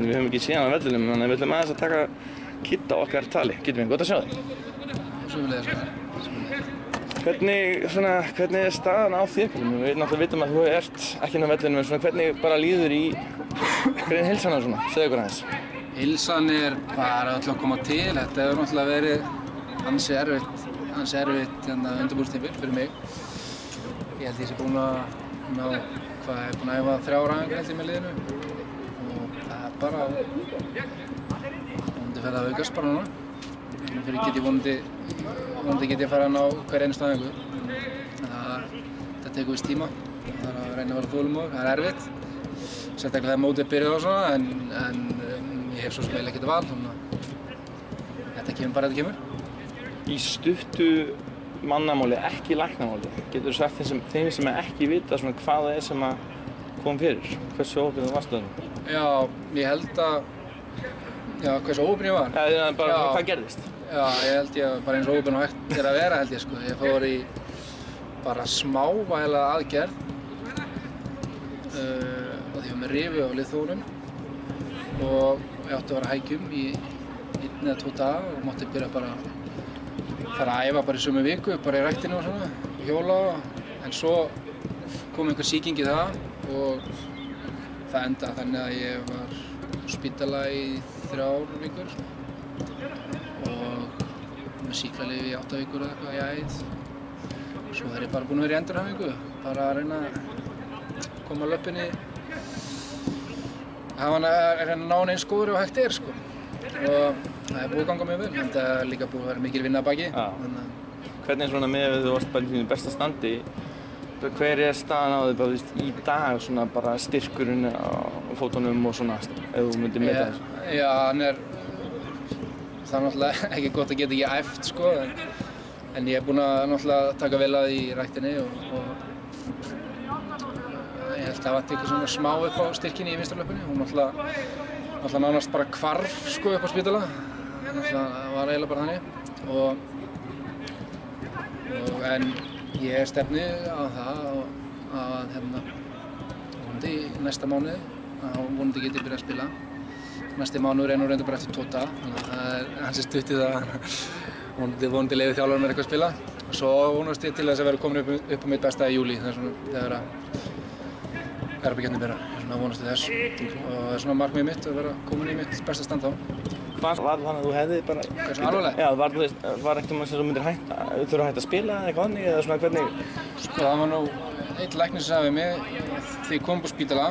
en við höfum ekki séð hann á vellinum, þannig að við ætlum aðeins að taka kitta okkar tali. Getum við gott að sjá þig? Svo. Hvernig, svona, hvernig er staðan á þér? Við náttúrulega vitum að þú ert ekki inn á vellinum, en svona hvernig bara líður í hvernig hilsan það svona? Segðu okkur aðeins. Hilsan er bara öll að koma til. Þetta hefur náttúrulega verið ansi erfitt, ansi erfitt hérna, undirbúrstífil fyrir mig. Ég held ég sé búinn að ná, hvað, ég er búinn að æfa þrjá ræðingar held ég með liðinu. Og það er bara, vonandi fer það að aukast bara núna. Þannig fyrir get ég vonandi, vonandi get ég að fara að ná hver einu staðingu. Það, það tekur viss tíma. Það er að reyna að vera þólumóður, það er erfitt. Sérstaklega þegar mótið byrjuð og svona, en, en um, ég hef svo sem eiginlega ekkert val, þannig að þetta kemur bara þetta kemur. Í stuttu mannamáli, ekki læknamáli, getur þú sagt þeim sem, þeim sem ekki vita svona hvað það er sem að kom fyrir? Hversu óopið þú varst þarna? Já, ég held að, já, hversu óöfn ég var. Það er bara, Já. hvað gerðist? Já, ég held ég bara eins og óöfn og hægt er að vera held ég sko. Ég fór í bara smávægilega aðgerð uh, og því var með rifu á liðþónum og ég átti að vera á hækjum í einn eða tvo daga og mátti byrja bara að fara að æfa bara í sömu viku, bara í rættinu og svona, og hjóla en svo kom einhver sýking í það og það endaði þannig að ég var spítala í þrjár vikur. Og með síklarlifi í átta vikur eða eitthvað í æð. Svo er ég bara búinn að vera í endurhæfingu. Bara að reyna að koma löppinni. Hafa hann að reyna að ná hann eins góður og hægt er sko. Og það er búið að ganga mjög vel. En það er líka búið að vera mikil vinna að baki. Að Hvernig er svona með að þú varst bara í besta standi, hver er staðan á þig veist, í dag, svona bara styrkurinn á fótunum og svona, ef þú myndir meta Já, þessu? já, hann er það er náttúrulega ekki gott að geta ekki æft sko en, en ég er búinn að náttúrulega taka vel að því í ræktinni og, og ég held að það vant eitthvað svona smá upp á styrkinni í vinstarlöpunni. Hún náttúrulega, náttúrulega nánast bara hvarf sko upp á spítala. Náttúrulega var eiginlega bara þannig. Og, og en ég stefni á það að, að hérna vonandi næsta mánuði að vonandi geti byrjað að spila. Næsti mánuður er nú reyndur bara eftir daga þannig að það er hansi stutt í það vonandi, vonandi leiði þjálfur mér eitthvað að spila. Og svo vonast ég til þess að vera komin upp, upp á mitt besta í júli þegar að Europakefni byrja, ég svona að vonast til þess. Og það er svona markmið mitt að vera komin í mitt besta stand þá var þannig að þú hefði bara... Hversu alvarlega? Já, var, þú veist, var ekkert um að þú myndir hætta, þurfa hætta að spila eða eitthvað annir, eða svona hvernig... Sko það var nú eitt læknir sem sagði mig þegar ég kom upp á spítala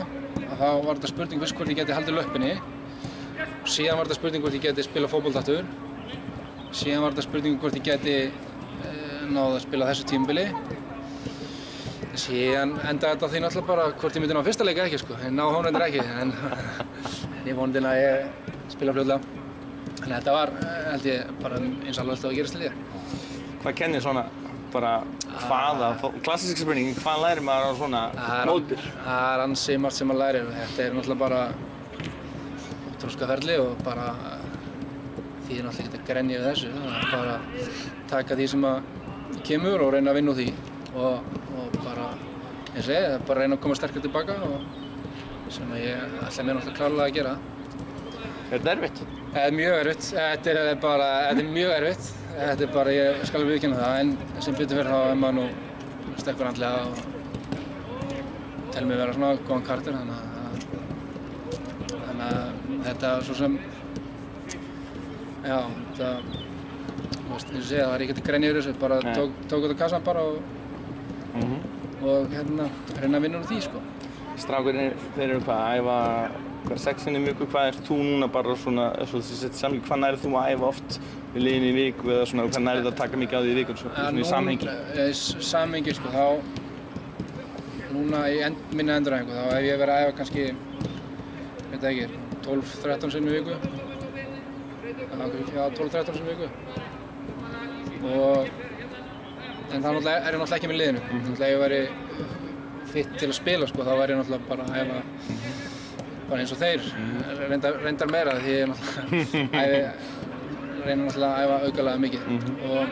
þá var þetta spurning viss hvort ég geti haldið löppinni og síðan var þetta spurning hvort ég geti spila fótboltattur síðan var þetta spurning hvort ég geti e, náð að spila þessu tímubili síðan endaði þetta því náttúrulega bara hvort ég myndi ná fyrsta leika ekki sko en ná hónendur ekki en ég vonandi að ég spila fljóðlega þannig að þetta var eh, held ég bara eins og alveg alltaf að gerast til því Hvað kennir svona bara hvaða, klassísk spurning, hvað lærir maður á svona mótir? Það er ansi margt sem maður lærir. Þetta er náttúrulega bara tróskaferli og bara því er náttúrulega ekki að grenja við þessu. Það er bara að taka því sem að kemur og reyna að vinna úr því. Og, og bara, eins og ég, bara reyna að koma sterkar tilbaka og sem að ég ætla mér náttúrulega klárlega að gera. Er þetta erfitt? Það er mjög erfitt. Þetta er bara, þetta er mjög erfitt. Þetta er bara, ég skal viðkynna það, en sem betur fyrir þá er maður nú sterkur andlega og tel mig vera svona góðan kartur, þannig að, þannig að þetta svo sem, já, þetta, þú veist, eins og segja, það var ekkert að grenja yfir þessu, bara tók, tók þetta kassan bara og, Mm og hérna, reyna að vinna úr því, sko. Strákurinn, þeir eru hvað að æfa hvað sexinni mjög, hvað er þú núna bara svona, samling, hvað nærið þú að æfa oft við liðin í viku eða svona, hvað nærið það að taka mikið á því í viku, svona, í samhengi? Í samhengi, sko, þá, núna í end, minni enduræfingu, þá hef ég verið að æfa kannski, veit ekki, 12-13 sinnum í viku. Já, 12-13 sinnum í viku. Og, en það náttúrulega- er ég náttúrulega ekki með liðinu. Náttúrulega ef ég væri fitt til að spila, sko, þá væri ég náttúrulega bara að æfa bara eins og þeir, reyndar, reyndar meira því ég reyna náttúrulega að æfa aukalega mikið. Og,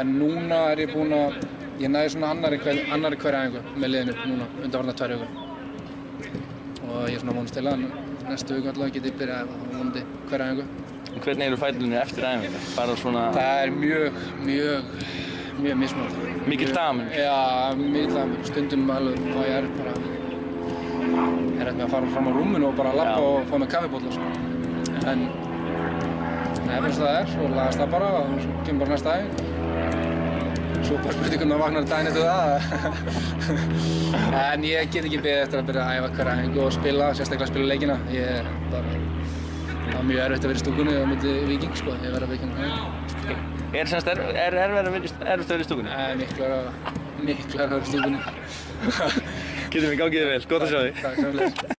en núna er ég búinn að, ég næði svona annari, hver, hverja æfingu með liðinu núna, undanfarnar tvær vikur. Og ég er svona vonast til að næstu viku allavega get ég byrjað að æfa vonandi hverja æfingu. Hvernig eru fætlunni eftir æfingar? Bara svona Það er mjög, mjög, mjög mismönd. mikill damun? Já, mikill damun. Stundum alveg þá ég er bara, er með að fara fram á rúminu og bara lappa og fá mig kaffibólla, sko. En, það er eins og það er, svo lagast það bara og svo kemur bara næsta æfing. Svo bara spurning hvernig maður vaknar daginn eftir það. en ég get ekki beðið eftir að byrja að æfa hverja æfingu og spila, sérstaklega að spila leikina. Ég bara, það var mjög erfitt að vera í stúkunni á myndi viking, sko. Ég verði að veikina það. Er semst er, er, er, er, erfitt að vera í stúkunni? Það er miklu að vera í stúkunni. Getum við gangið þér vel, gott að sjá þig.